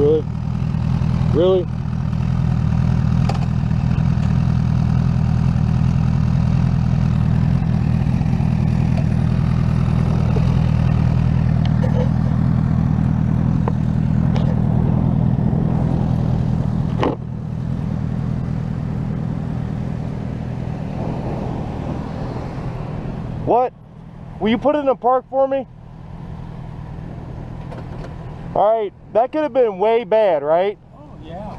Really? Really? What? Will you put it in a park for me? All right, that could have been way bad, right? Oh, yeah.